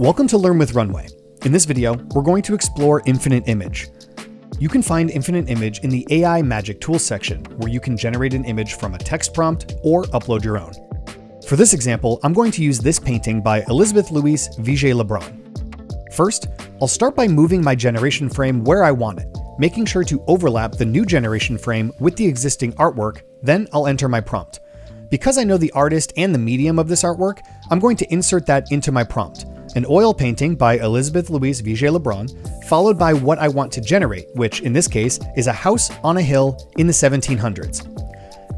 Welcome to Learn with Runway. In this video, we're going to explore Infinite Image. You can find Infinite Image in the AI Magic Tools section, where you can generate an image from a text prompt or upload your own. For this example, I'm going to use this painting by Elizabeth Louise Vigée Lebrun. First, I'll start by moving my generation frame where I want it, making sure to overlap the new generation frame with the existing artwork, then I'll enter my prompt. Because I know the artist and the medium of this artwork, I'm going to insert that into my prompt, an oil painting by Elizabeth Louise Vigée Lebrun, followed by what I want to generate, which in this case is a house on a hill in the 1700s.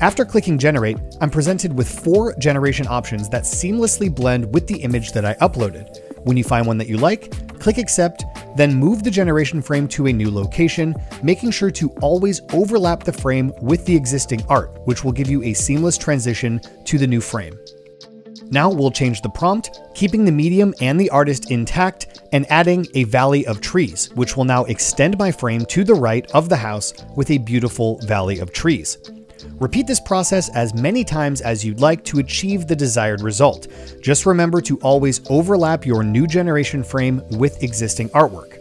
After clicking generate, I'm presented with four generation options that seamlessly blend with the image that I uploaded. When you find one that you like, click accept, then move the generation frame to a new location, making sure to always overlap the frame with the existing art, which will give you a seamless transition to the new frame. Now we'll change the prompt, keeping the medium and the artist intact, and adding a valley of trees, which will now extend my frame to the right of the house with a beautiful valley of trees. Repeat this process as many times as you'd like to achieve the desired result. Just remember to always overlap your new generation frame with existing artwork.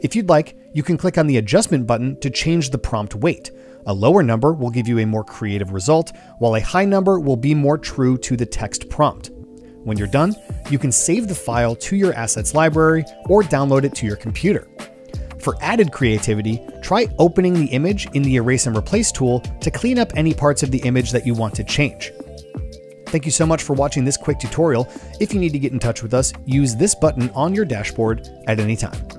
If you'd like, you can click on the adjustment button to change the prompt weight. A lower number will give you a more creative result, while a high number will be more true to the text prompt. When you're done, you can save the file to your assets library or download it to your computer. For added creativity, try opening the image in the Erase and Replace tool to clean up any parts of the image that you want to change. Thank you so much for watching this quick tutorial. If you need to get in touch with us, use this button on your dashboard at any time.